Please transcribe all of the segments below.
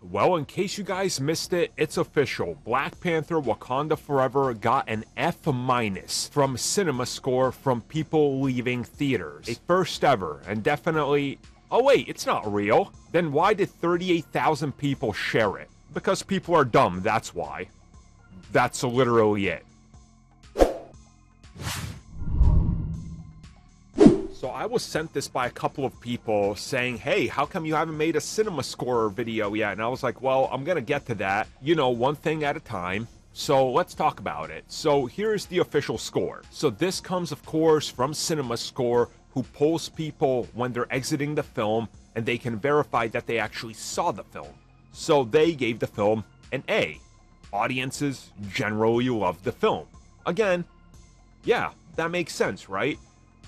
Well, in case you guys missed it, it's official. Black Panther Wakanda Forever got an F minus from Cinema Score from people leaving theaters. A first ever, and definitely. Oh, wait, it's not real. Then why did 38,000 people share it? Because people are dumb, that's why. That's literally it. I was sent this by a couple of people saying, hey, how come you haven't made a cinema score video yet? And I was like, well, I'm going to get to that, you know, one thing at a time. So let's talk about it. So here's the official score. So this comes, of course, from Cinema Score, who polls people when they're exiting the film and they can verify that they actually saw the film. So they gave the film an A. Audiences generally love the film. Again, yeah, that makes sense, right?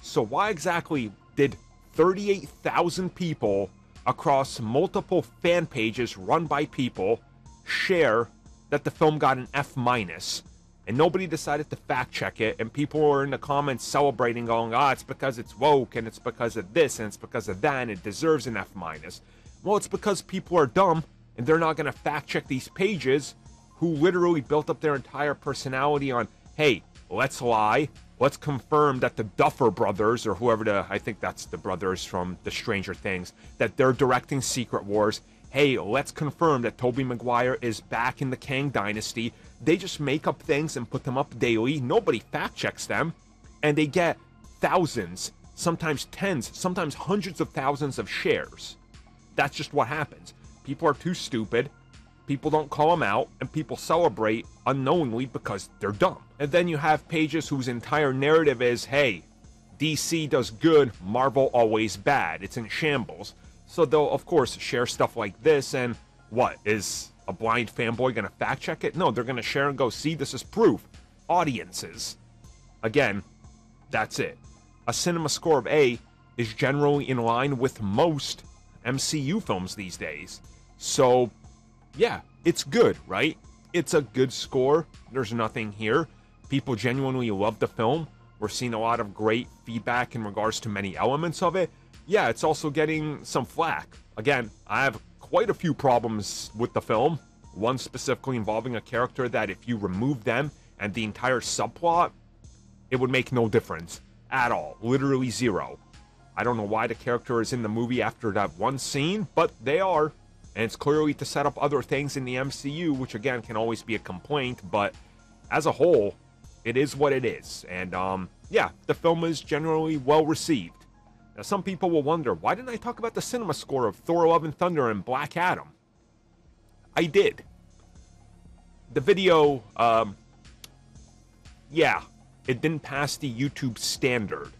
So why exactly did 38,000 people across multiple fan pages run by people share that the film got an F minus? And nobody decided to fact check it and people were in the comments celebrating going ah it's because it's woke and it's because of this and it's because of that and it deserves an F minus. Well it's because people are dumb and they're not going to fact check these pages who literally built up their entire personality on hey let's lie let's confirm that the Duffer brothers, or whoever the, I think that's the brothers from the Stranger Things, that they're directing Secret Wars. Hey, let's confirm that Tobey Maguire is back in the Kang Dynasty. They just make up things and put them up daily. Nobody fact checks them. And they get thousands, sometimes tens, sometimes hundreds of thousands of shares. That's just what happens. People are too stupid People don't call them out, and people celebrate unknowingly because they're dumb. And then you have pages whose entire narrative is hey, DC does good, Marvel always bad. It's in shambles. So they'll, of course, share stuff like this, and what? Is a blind fanboy gonna fact check it? No, they're gonna share and go, see, this is proof. Audiences. Again, that's it. A cinema score of A is generally in line with most MCU films these days. So yeah, it's good, right? It's a good score. There's nothing here. People genuinely love the film. We're seeing a lot of great feedback in regards to many elements of it. Yeah, it's also getting some flack. Again, I have quite a few problems with the film. One specifically involving a character that if you remove them and the entire subplot, it would make no difference at all. Literally zero. I don't know why the character is in the movie after that one scene, but they are. And it's clearly to set up other things in the MCU, which again can always be a complaint, but as a whole, it is what it is. And um, yeah, the film is generally well received. Now, some people will wonder why didn't I talk about the cinema score of Thor: Love and Thunder and Black Adam? I did. The video, um, yeah, it didn't pass the YouTube standard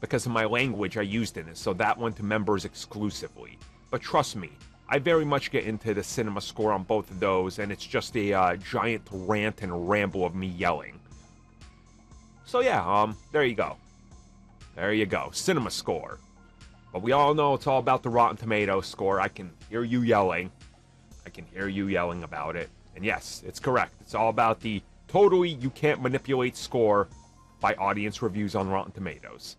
because of my language I used in it, so that went to members exclusively. But trust me, I very much get into the cinema score on both of those, and it's just a uh, giant rant and ramble of me yelling. So yeah, um, there you go. There you go, cinema score. But we all know it's all about the Rotten Tomatoes score. I can hear you yelling. I can hear you yelling about it. And yes, it's correct. It's all about the totally you can't manipulate score by audience reviews on Rotten Tomatoes.